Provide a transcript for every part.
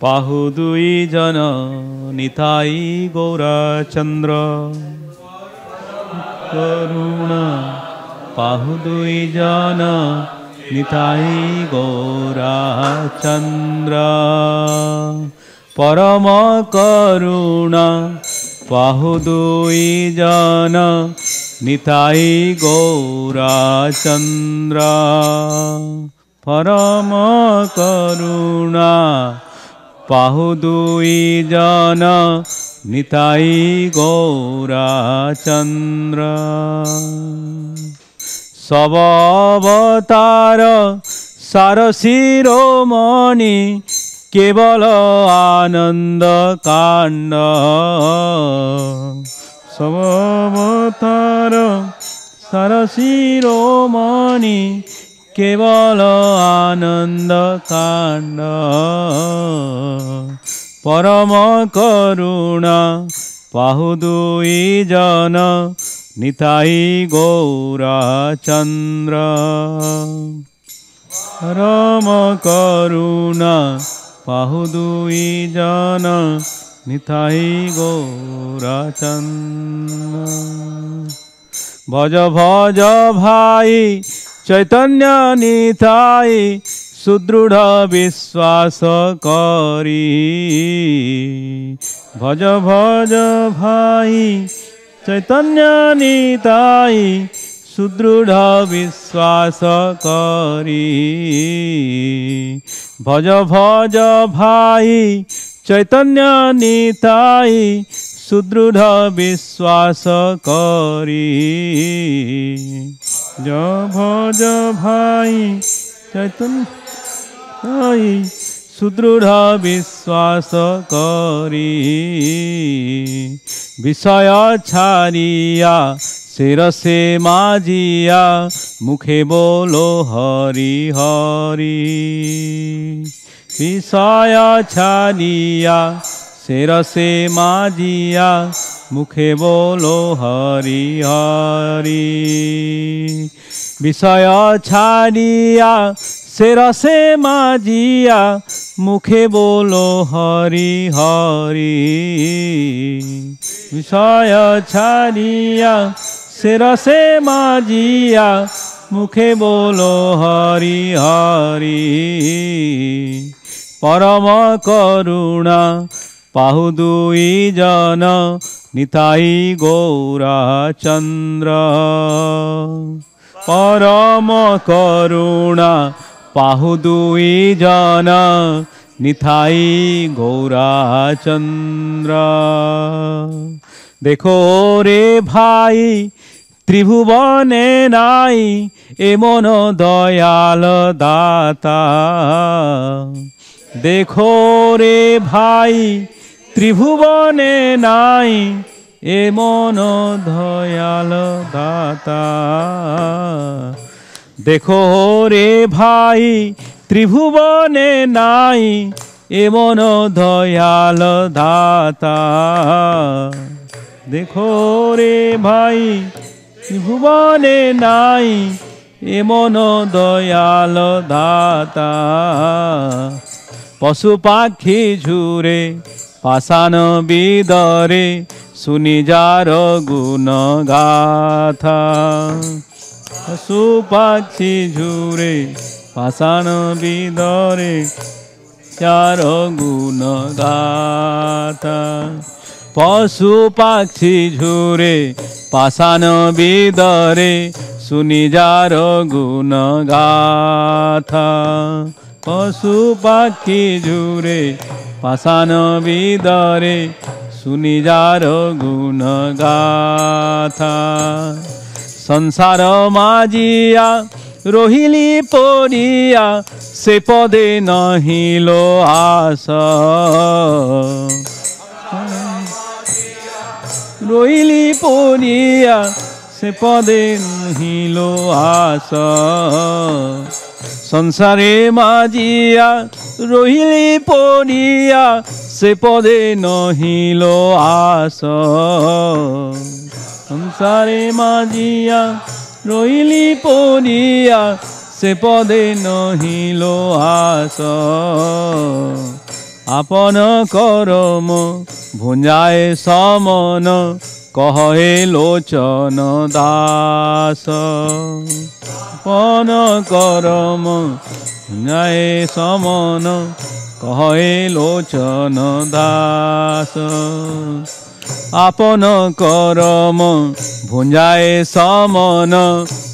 পাহু দুই জন নিতাই গৌরাচন্দ্র। করুণা, পাহু দুই জন নিতাই গৌরাচন্দ্র। পরম করুণা, পাহু দুই জন নিতাই গৌরাচন্দ্র। পরম করুণা পাহু দুই জন নিতাই গৌরাচন্দ্র। সব অবতার সারসিরোমণি কেবল আনন্দ কাণ্ড। সব অবতার কেবল আনন্দ কাণ্ড। পরম করুণা পাহু দুই জন, নিতাই গৌরাচন্দ্র পরম করুণা পাহু দুই জন, নিতাই গৌরাচন্দ্র ভজ ভজ ভাই চৈতন্য নিতাই সুদৃঢ় বিশ্বাস করি ভজ ভজ ভাই চৈতন্য নিতাই সুদৃঢ় বিশ্বাস করি ভজ ভজ ভাই চৈতন্য নিতাই সুদৃঢ় বিশ্বাস করি जो भज भाई, चैतन्य सुदृढ़ विश्वास करी। विषय छारिया सिर से माजिया, मुखे बोलो हरि हरि। विषय छारिया सिर से माजिया মুখে বলো, হরি হরি। বিষয় ছাড়িয়া, শিরসে মাজিয়া, মুখে বলো, হরি হরি। বিষয় ছাড়িয়া, শিরসে মাজিয়া, মুখে বলো, হরি হরি। পরম করুণা পাহু দুই জন, নিতাই গৌরাচন্দ্র। পরম করুণা পাহু দুই জন নিথাই গৌরাচন্দ্র। দেখো রে ভাই, ত্রিভুবনে নাই এমন দয়াল দাতা। দেখো রে ভাই ত্রিভুবনে নাই এমন দয়াল দাতা। দেখো রে ভাই, ত্রিভুবনে নাই এমন দয়াল দাতা। দেখো রে ভাই, ত্রিভুবনে নাই এমন দয়াল দাতা। পশু পাখি ঝুরে পাষাণ বিদরে শুনি যার গুণ গাথা পশু পাখি ঝুরে পাষাণ বিদরে চার গুণ গাথা পশু পাখি ঝুরে পাষাণ বিদরে শুনি যার গুণ গাথা পশু পাখি ঝুরে পাষাণ বিদরে শুনি যার গুণ গাথা সংসার মাজিয়া রহিলি পড়িয়া সে পদে নহিল আস রইলি পড়িয়া সে পদে নহিল আস সংসারে মাজিয়া রহিলি পড়িয়া সে পদে নহিল আস সংসারে মাজিয়া রইলি পড়িয়া সে পদে নহিল আস আপন করম ভুঞ্জায় সমন কহে লোচন দাস আপন করম ভুঞ্জায় সমন কহে লোচন দাস আপন করম ভুঞ্জায় সমন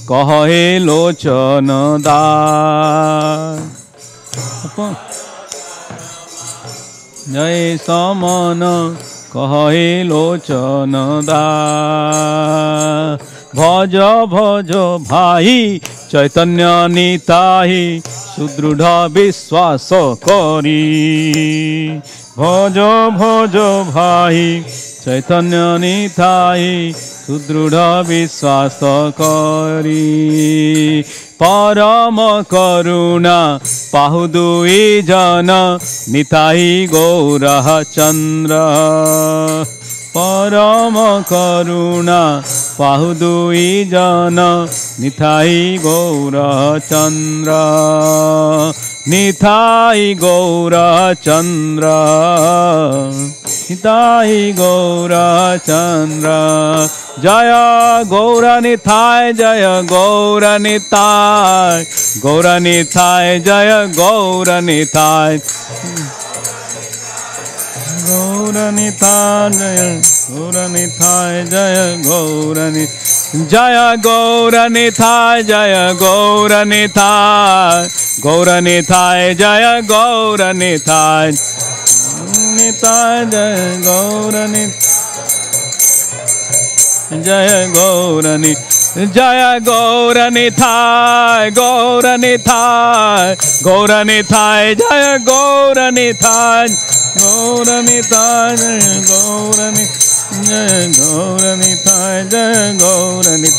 কহে লোচন দাস আপন জয় সমন কহে লোচন দা ভজ ভজ ভাই চৈতন্য নিতাহি সুদৃঢ় বিশ্বাস করি ভজ ভজ ভাই চৈতন্য নিতাই ସୁଦୃଢ଼ ବିଶ୍ୱାସ କରି ପରମ କରୁଣା ପାହୁ ଦୁଇ ଜନ ନିତାଇ ଗୌରଚନ୍ଦ୍ର পরম করুণা পাহু দুই জন নিথাই গৌর চন্দ্র নিথাই গৌর চন্দ্র নিতাই গৌর চন্দ্র জয় গৌর নিথায় জয় গৌর নিতায় গৌর নিথায় জয় গৌর নিথায় गौरनिता जय गौरनिथाय जय गौरनि, जय गौरनिथाय जय गौरनिथाय गौरनिथाय जय गौरनिथाय निताय जय गौरनि जय गौरनि, जय गौरनिथाय गौरनिथाय गौरनिथाय जय गौरनिथाय गौरनिताय जय गौरनि जय गौरनिताय जय गौरनि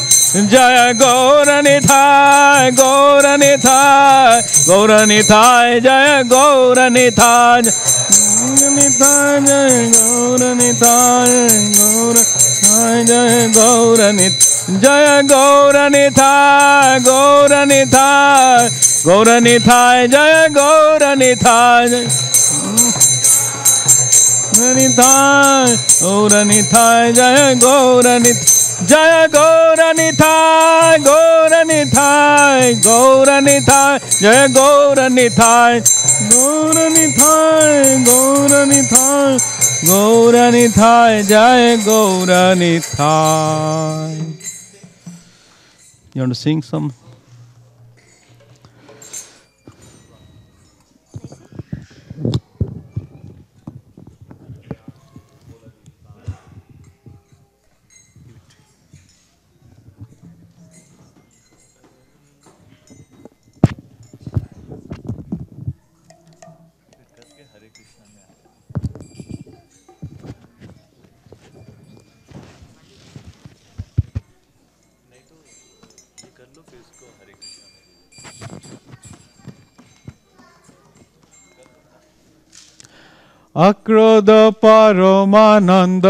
जय गौरनिताय गौरनिताय गौरनिताय जय गौरनिताय निताय जय गौरनिताय गौरनिताय जय गौरनित जय गौरनिताय गौरनिताय गौरनिताय जय गौरनिताय निथाय गौरनिथाय जय गौरनिथ जय गौरनिथाय गौरनिथाय गौरनिथाय जय गौरनिथाय गौरनिथाय गौरनिथाय गौरनिथाय जय गौरनिथाय You want to sing some? অক্রোধ পরমানন্দ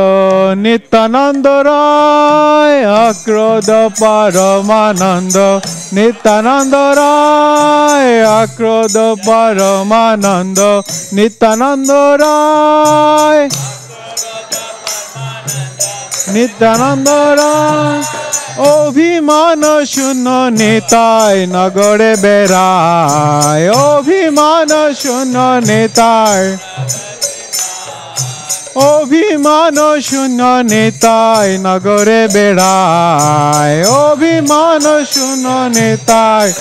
নিতানন্দ রায়। অক্রোধ পরমানন্দ নিতানন্দ রায়। অক্রোধ পরমানন্দ নিতানন্দ রায়। নিতানন্দ রায়। অভিমান শূন্য নেতায় নগরে বেড়ায়। অভিমান শূন্য নেতায় অভিমান শূন্য নেতায় নগরে বেড়ায়। অভিমান শূন্য নেতায়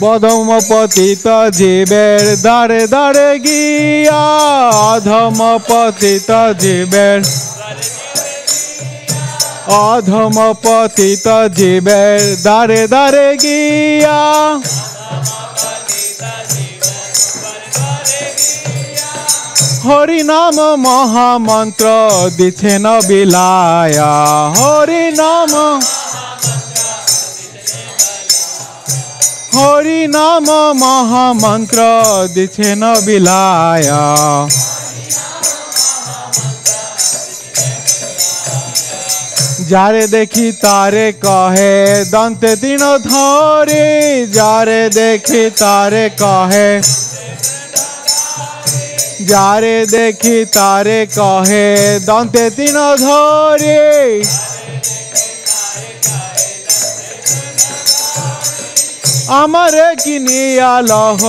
বদম পতিত জীবের দাঁড়ে দাঁড়ে গিয়া অধম পতিত জীবের অধম পতিত জীবের দাঁড়ে দাঁড়ে গিয়া হরি নাম মহামন্ত্র দিছেন বিলায়া হরি নাম হরি নাম মহামন্ত্র দিছেন বিলায়া যারে দেখি তারে কহে দন্তে দিন ধরে যারে দেখি তারে কহে যারে দেখি তারে কহে, দন্তে তিন ধরে। আমারে কিনিয়া লহ?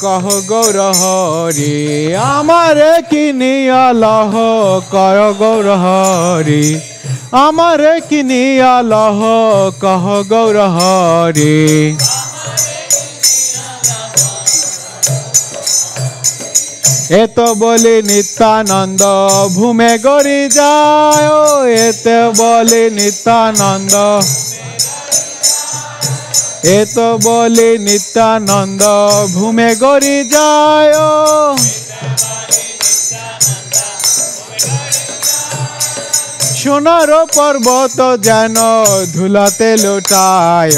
কহ গৌর হরি আমারে কিনিয়া লহ? কহ গৌর হরি আমারে কিনিয়া লহ? কহ গৌর হরি এত বলি নিত্যানন্দ, ভূমে গড়ি যায় এত বলি নিত্যানন্দ। এত বলি নিত্যানন্দ, ভূমে গড়ি যায় সোনার পর্বত যেন ধুলাতে লোটায়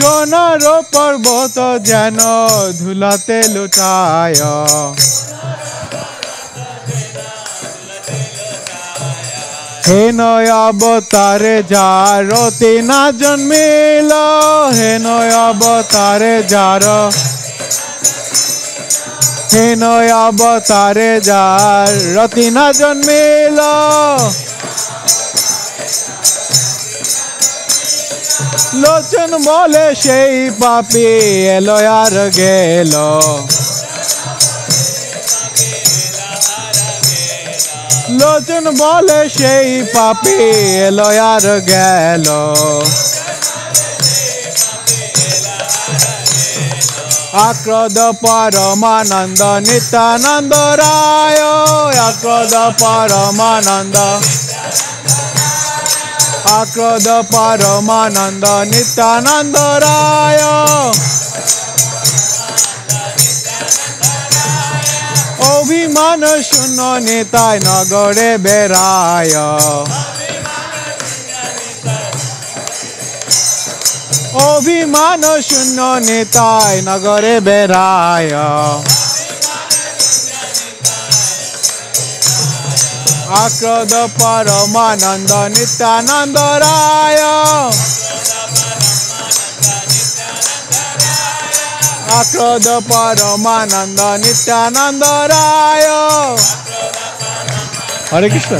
সোনার পর্বত যেন ধুলাতে লুটায় হে নয় অবতারে যার রতি না জন্মিল হে নয় অবতারে যার হে নয় অবতারে যার রতি না জন্মিল লোচন বলে সেই পাপি এলো আর গেল লোচন বলে সেই পাপি এলো আর গেল আক্রদ পরমানন্দ নিত্যানন্দ রায় আক্রদ পরমানন্দ আক্রদ পরমানন্দ নিত্যানন্দ রায় অভিমান শূন্য নেতায় নগরে বেড়ায় অভিমান শূন্য নেতায় নগরে বেড়ায় आक्रद परमानंद नित्यानंद राय। आक्रद परमानंद Nityananda Rai. Hare Krishna.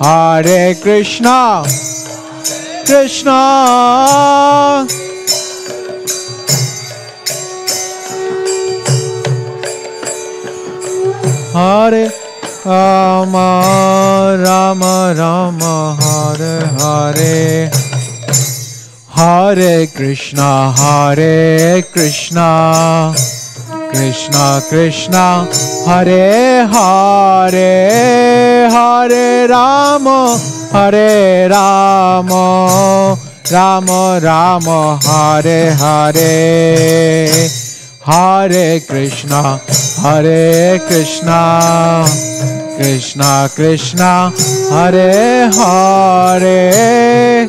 Hare Krishna, Krishna. Hare Rama, Rama Rama, Hare Hare. Hare Krishna, Hare Krishna. Krishna Krishna Hare Hare Hare Ramo, Hare Ramo, Ramo Ramo, Hare Hare, Hare Krishna, Hare Krishna, Krishna Krishna, Hare Hare.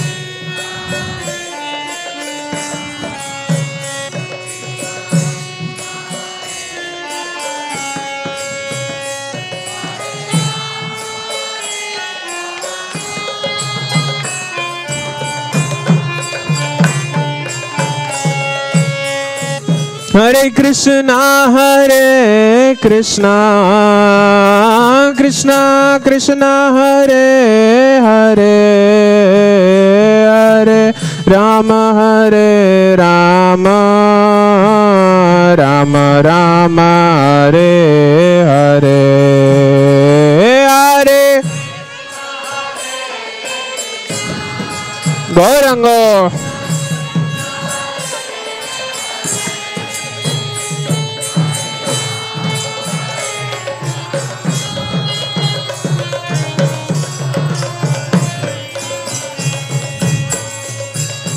Hare Krishna Hare Krishna Krishna Krishna, Hare Hare Hare, Ram Hare, Ram Ram Ram, Hare Hare Hare. Gauranga.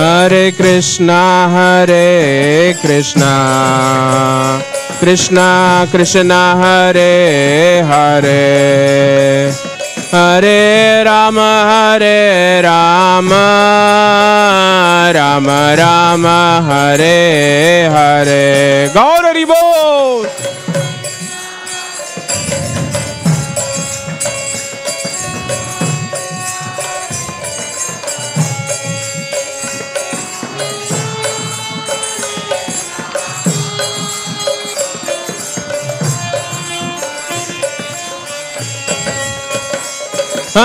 Hare Krishna Hare Krishna. Krishna Krishna, Hare Hare. Hare Ram Hare Ram. Ram Ram, Hare Hare. Gaur Hari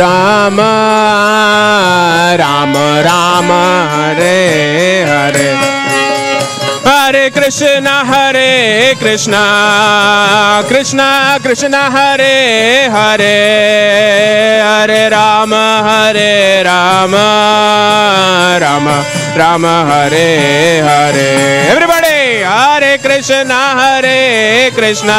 Ram Ram Ram, Hare Hare. Hare Krishna Hare Krishna Krishna Krishna, Hare Hare. Hare Ram Hare Ram Ram Ram, Hare Hare. Everybody Hare Krishna Hare Krishna.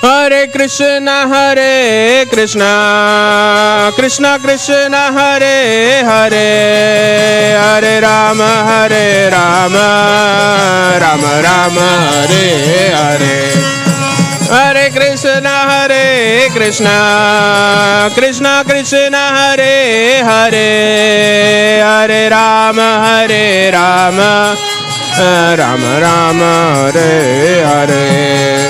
Hare Krishna Hare Krishna Krishna Krishna Hare Hare Hare Ram Hare Ram Ram Ram Hare Hare Hare Krishna Hare Krishna Krishna Krishna Hare Hare Hare Ram Hare Ram Ram Ram Hare Hare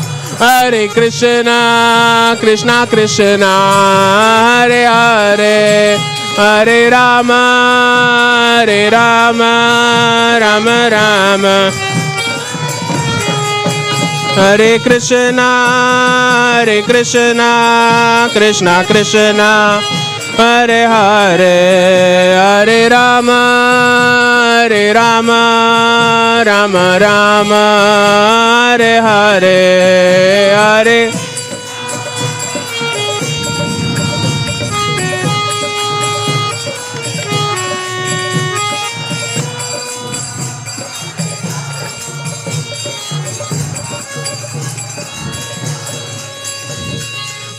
Hare Krishna Krishna Krishna Hare Hare Hare Ram Hare Ram Ram Ram Hare Krishna Hare Krishna Krishna Krishna Hare Hare Hare Ram Hare Ram Ram Ram Hare Hare Hare.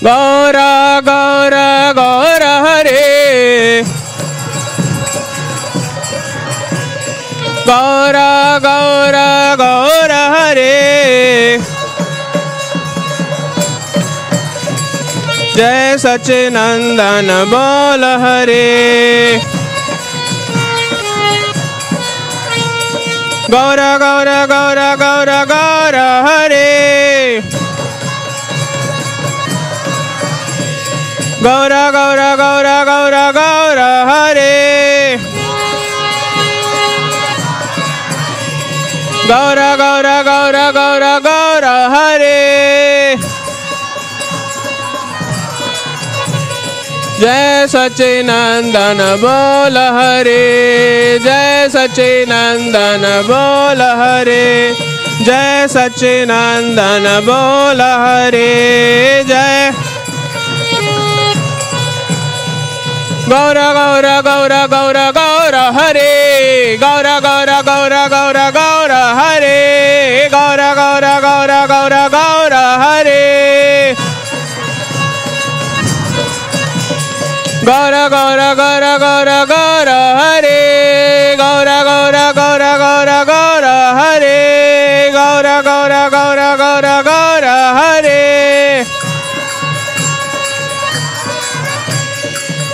Gaur Gaur Gaur Gaur Gaur Gaur Hare जय सचिनंदन बोल हरे। गौर गौर गौर गौर गौर हरे। गौर गौर गौर गौर गौर हरे। गौर गौर गौर गौर गौर, हरे। जय सचिनंदन बोल हरे। जय सचिनंदन बोल हरे। जय सचिनंदन बोल हरे। जय। गौर गौर गौर गौर गौर, हरे। गौर Gaura, Gaura, Gaura Hare. Gaura, Gaura, Gaura, Gaura, Gaura Hare. Gaura, Gaura, Gaura, Gaura, Gaura Hare. Gaura, Gaura, Gaura, Gaura, Gaura Hare.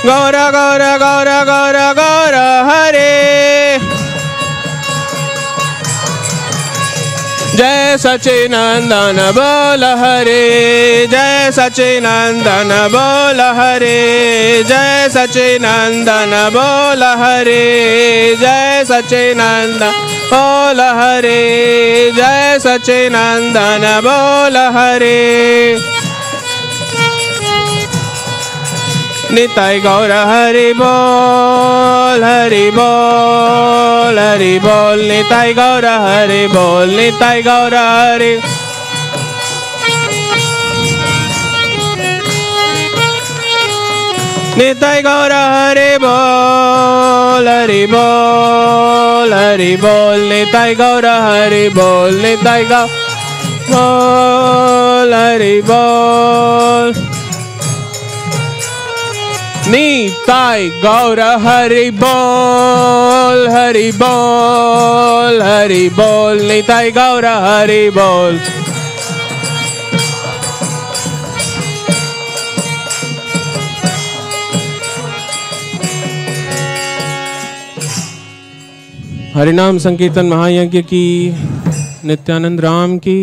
Gaura, Gaura, Gaura, Gaura, Gaura Hare. जय सचिनंदन बोल हरे, जय सचिनंदन बोल हरे, जय सचिनंदन बोल हरे, जय सचिनंदन बोल हरे, जय सचिनंदन बोल हरे। निताय गौर, हरि बोल हरि बोल हरि बोल। निताय गौर, हरि बोल निताय गौर, हरि। निताय गौर, हरि बोल हरि बोल हरि बोल। निताय गौर, हरि बोल निताय गौ बोल हरि बोल। नीताय गौर हरि बोल हरि बोल हरि बोल नीताय गौर हरि बोल। हरिनाम संकीर्तन महायज्ञ की, नित्यानंद राम की